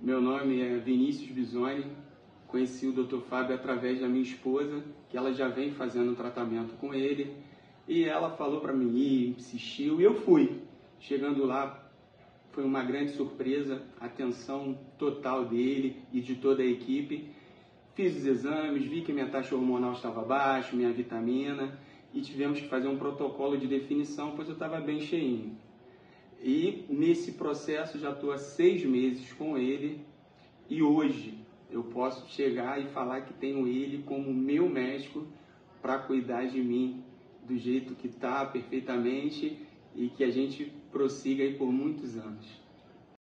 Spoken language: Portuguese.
Meu nome é Vinícius Bisoni. Conheci o Dr. Fábio através da minha esposa, que ela já vem fazendo tratamento com ele. E ela falou para mim ir, insistiu, e eu fui. Chegando lá, foi uma grande surpresa, a atenção total dele e de toda a equipe. Fiz os exames, vi que minha taxa hormonal estava baixa, minha vitamina, e tivemos que fazer um protocolo de definição, pois eu estava bem cheinho. E nesse processo já estou há seis meses com ele e hoje eu posso chegar e falar que tenho ele como meu médico para cuidar de mim do jeito que está perfeitamente e que a gente prossiga aí por muitos anos.